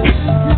Jesus